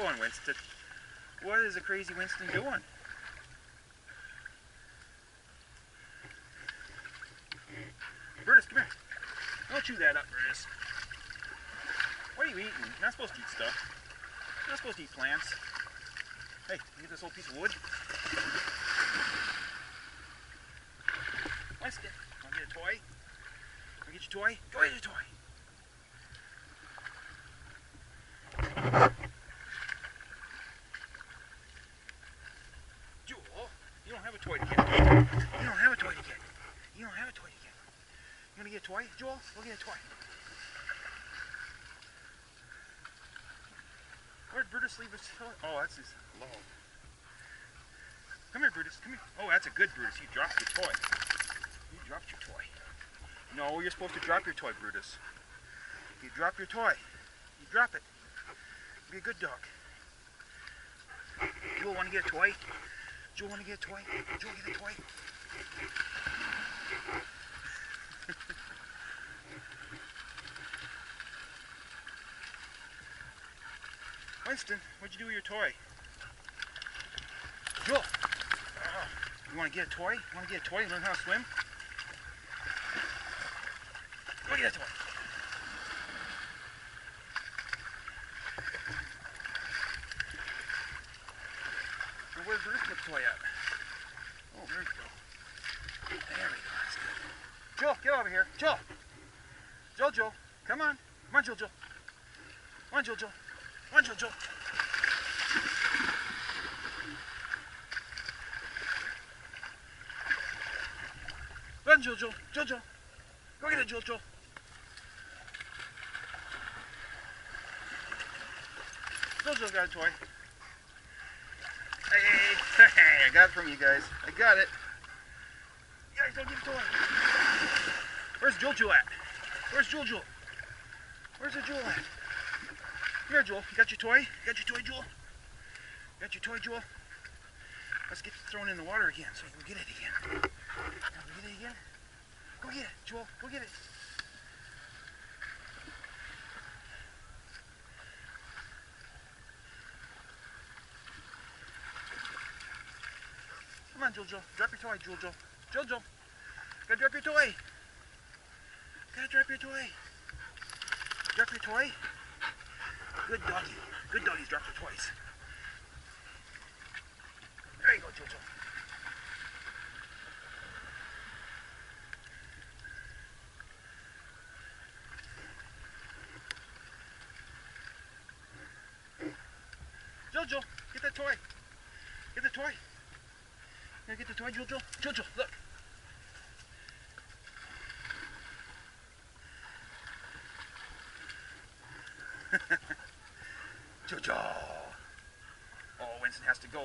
Doing, Winston? What is a crazy Winston doing? Brutus, come here. Don't chew that up, Brutus. What are you eating? You're not supposed to eat stuff. You're not supposed to eat plants. Hey, you get this old piece of wood? Winston, want to get a toy? Want to get your toy? Go get your toy. Jewel, you don't have a toy to. You don't have a toy to get. You don't have a toy to get. You want to get a toy, Jewel? Go get a toy. Where'd Brutus leave his toy? Oh, that's his log. Come here, Brutus. Come here. Oh, that's a good Brutus. You dropped your toy. You dropped your toy. No, you're supposed to drop your toy, Brutus. You drop your toy. You drop it. Be a good dog. Jewel, want to get a toy? Jewel, want to get a toy? Jewel, get a toy? Winston, what'd you do with your toy? Jewel! Oh, you want to get a toy? You want to get a toy and learn how to swim? Go get a toy. Now, where's Bruce put the toy at? Oh, there we go. There we go. That's good. Jewel, get over here. Jewel, Jewel. Come on. Come on, Jewel. Come on, Jewel. Come on, Jewel. Run. Jewel, Jewel. Go get it. Jewel, Jewel got a toy. Hey, hey, I got it from you guys. I got it. You guys don't get a toy. Where's Jewel at? Where's Jewel? Where's the Jewel at? Here, Jewel. You got your toy? You got your toy, Jewel? You got your toy, Jewel? Let's get thrown in the water again so you can get it again. Now, get it again. Go get it, Jewel. Go get it. Come on, Jojo. Drop your toy, Jojo. Jojo. Gotta drop your toy. Gotta drop your toy. Drop your toy. Good doggy. Good doggies drop their toys. There you go, Jojo. Jojo, get that toy. Get the toy. Here, get the toy, Jojo. Jojo, look. Jojo. Oh, Winston has to go.